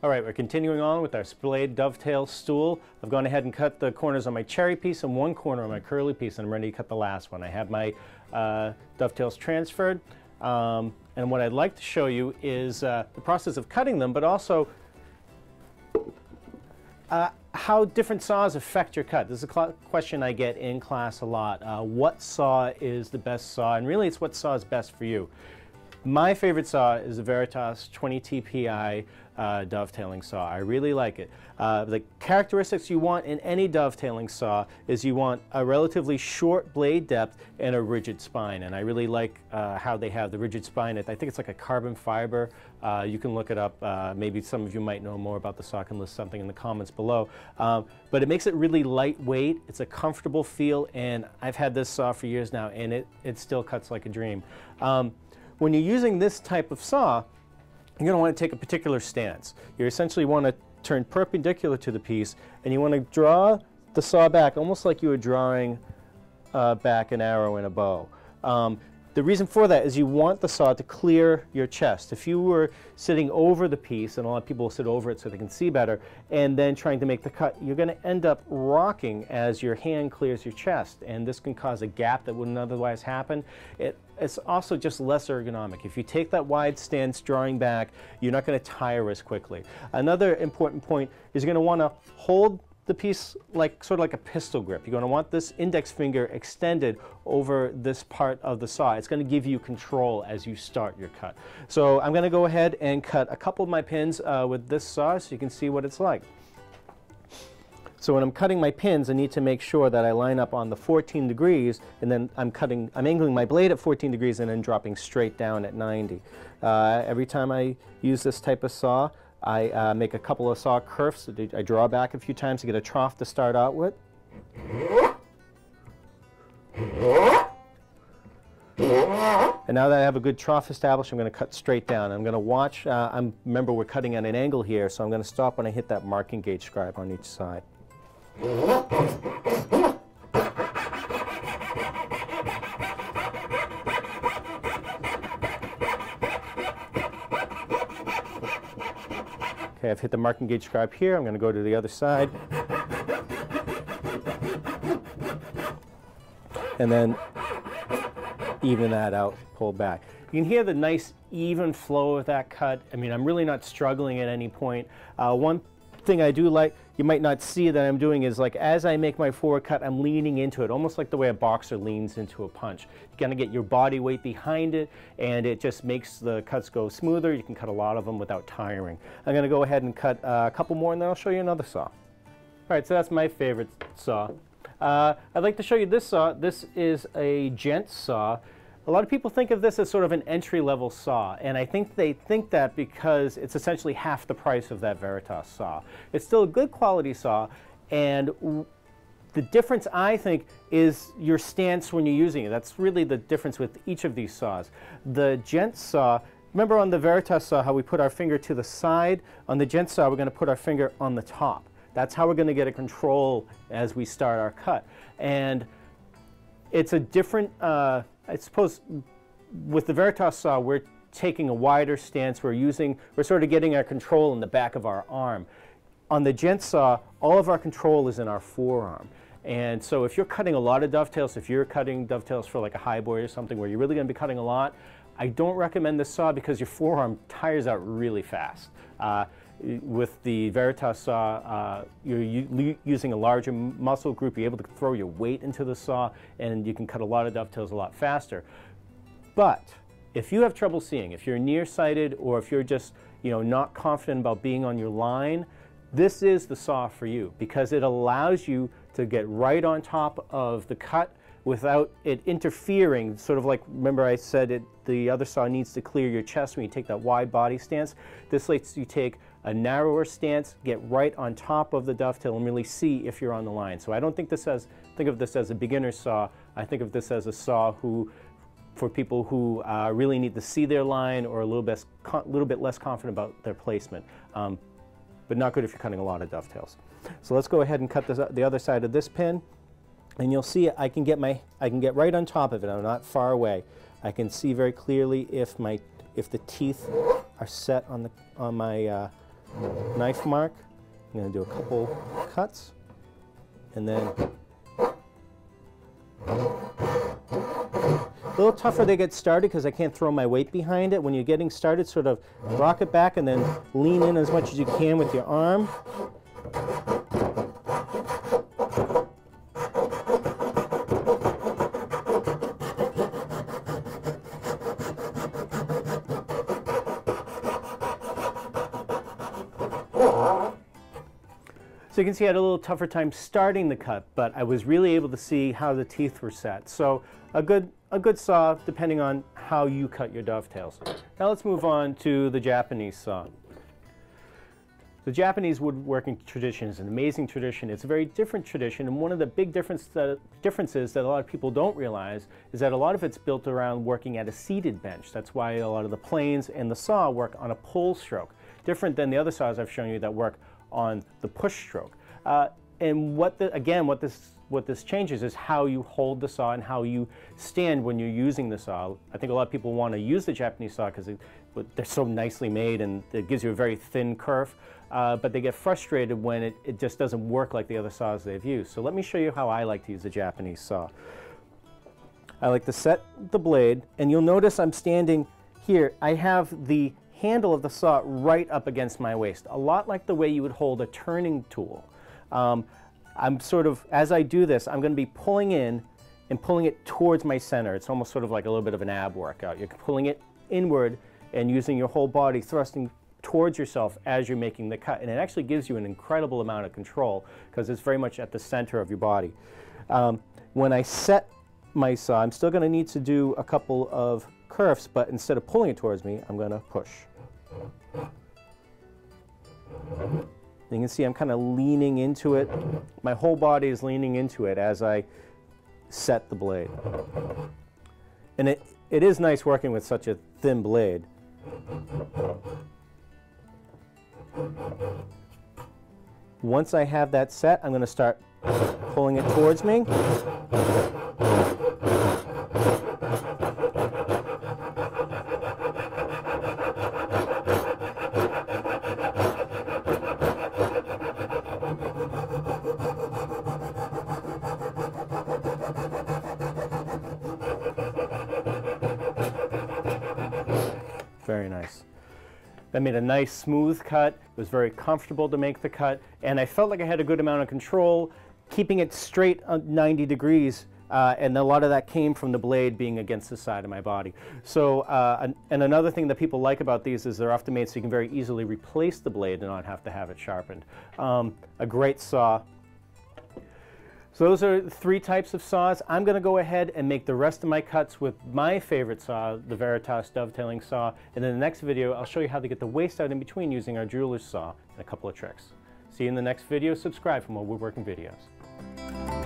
All right, we're continuing on with our splayed dovetail stool. I've gone ahead and cut the corners on my cherry piece and one corner on my curly piece, and I'm ready to cut the last one. I have my uh, dovetails transferred, um, and what I'd like to show you is uh, the process of cutting them, but also uh, how different saws affect your cut. This is a question I get in class a lot. Uh, what saw is the best saw? And really, it's what saw is best for you. My favorite saw is the Veritas 20 TPI uh, dovetailing saw. I really like it. Uh, the characteristics you want in any dovetailing saw is you want a relatively short blade depth and a rigid spine. And I really like uh, how they have the rigid spine. I think it's like a carbon fiber. Uh, you can look it up. Uh, maybe some of you might know more about the saw. I can list something in the comments below. Um, but it makes it really lightweight. It's a comfortable feel. And I've had this saw for years now, and it, it still cuts like a dream. Um, when you're using this type of saw, you're going to want to take a particular stance. You essentially want to turn perpendicular to the piece, and you want to draw the saw back almost like you were drawing uh, back an arrow in a bow. Um, the reason for that is you want the saw to clear your chest. If you were sitting over the piece, and a lot of people sit over it so they can see better, and then trying to make the cut, you're going to end up rocking as your hand clears your chest, and this can cause a gap that wouldn't otherwise happen. It, it's also just less ergonomic. If you take that wide stance drawing back, you're not going to tire as quickly. Another important point is you're going to want to hold the piece like sort of like a pistol grip. You're going to want this index finger extended over this part of the saw. It's going to give you control as you start your cut. So I'm going to go ahead and cut a couple of my pins uh, with this saw so you can see what it's like. So when I'm cutting my pins, I need to make sure that I line up on the 14 degrees, and then I'm cutting, I'm angling my blade at 14 degrees and then dropping straight down at 90. Uh, every time I use this type of saw, I uh, make a couple of saw kerfs. I draw back a few times to get a trough to start out with. And now that I have a good trough established, I'm going to cut straight down. I'm going to watch, uh, I'm, remember we're cutting at an angle here, so I'm going to stop when I hit that marking gauge scribe on each side. Okay, I've hit the marking gauge scribe here. I'm going to go to the other side. And then even that out, pull back. You can hear the nice even flow of that cut. I mean, I'm really not struggling at any point. Uh, one thing I do like, you might not see that I'm doing is like as I make my forward cut, I'm leaning into it, almost like the way a boxer leans into a punch. You kind of get your body weight behind it and it just makes the cuts go smoother. You can cut a lot of them without tiring. I'm going to go ahead and cut uh, a couple more and then I'll show you another saw. All right, so that's my favorite saw. Uh, I'd like to show you this saw. This is a gent saw. A lot of people think of this as sort of an entry-level saw, and I think they think that because it's essentially half the price of that Veritas saw. It's still a good quality saw, and the difference, I think, is your stance when you're using it. That's really the difference with each of these saws. The Gent saw, remember on the Veritas saw how we put our finger to the side? On the Gent saw, we're going to put our finger on the top. That's how we're going to get a control as we start our cut. And it's a different, uh, I suppose with the Veritas saw, we're taking a wider stance. We're using, we're sort of getting our control in the back of our arm. On the gent saw, all of our control is in our forearm. And so if you're cutting a lot of dovetails, if you're cutting dovetails for like a high boy or something where you're really going to be cutting a lot, I don't recommend this saw because your forearm tires out really fast. Uh, with the Veritas saw, uh, you're using a larger muscle group, you're able to throw your weight into the saw, and you can cut a lot of dovetails a lot faster. But if you have trouble seeing, if you're nearsighted, or if you're just you know, not confident about being on your line, this is the saw for you because it allows you to get right on top of the cut without it interfering, sort of like, remember I said it, the other saw needs to clear your chest when you take that wide body stance. This lets you take a narrower stance, get right on top of the dovetail and really see if you're on the line. So I don't think this as, think of this as a beginner saw. I think of this as a saw who, for people who uh, really need to see their line or a little bit, a little bit less confident about their placement. Um, but not good if you're cutting a lot of dovetails. So let's go ahead and cut this, the other side of this pin. And you'll see I can get my I can get right on top of it. I'm not far away. I can see very clearly if my if the teeth are set on the on my uh, knife mark. I'm going to do a couple cuts and then a little tougher to get started because I can't throw my weight behind it. When you're getting started, sort of rock it back and then lean in as much as you can with your arm. So you can see I had a little tougher time starting the cut, but I was really able to see how the teeth were set. So a good, a good saw depending on how you cut your dovetails. Now let's move on to the Japanese saw. The Japanese woodworking tradition is an amazing tradition. It's a very different tradition, and one of the big difference that, differences that a lot of people don't realize is that a lot of it's built around working at a seated bench. That's why a lot of the planes and the saw work on a pull stroke, different than the other saws I've shown you that work on the push stroke. Uh, and what the, again, what this, what this changes is how you hold the saw and how you stand when you're using the saw. I think a lot of people want to use the Japanese saw because they're so nicely made and it gives you a very thin kerf, uh, but they get frustrated when it, it just doesn't work like the other saws they've used. So let me show you how I like to use a Japanese saw. I like to set the blade, and you'll notice I'm standing here. I have the handle of the saw right up against my waist, a lot like the way you would hold a turning tool. Um, I'm sort of, as I do this, I'm going to be pulling in and pulling it towards my center. It's almost sort of like a little bit of an ab workout. You're pulling it inward and using your whole body, thrusting towards yourself as you're making the cut. And it actually gives you an incredible amount of control because it's very much at the center of your body. Um, when I set my saw, I'm still going to need to do a couple of kerfs, but instead of pulling it towards me, I'm going to push. You can see I'm kind of leaning into it. My whole body is leaning into it as I set the blade. And it, it is nice working with such a thin blade. Once I have that set, I'm going to start pulling it towards me. Very nice. That made a nice smooth cut. It was very comfortable to make the cut. And I felt like I had a good amount of control, keeping it straight 90 degrees. Uh, and a lot of that came from the blade being against the side of my body. So, uh, and another thing that people like about these is they're often made so you can very easily replace the blade and not have to have it sharpened. Um, a great saw, so those are three types of saws. I'm going to go ahead and make the rest of my cuts with my favorite saw, the Veritas dovetailing saw. And in the next video, I'll show you how to get the waste out in between using our jeweler's saw and a couple of tricks. See you in the next video. Subscribe for more woodworking videos.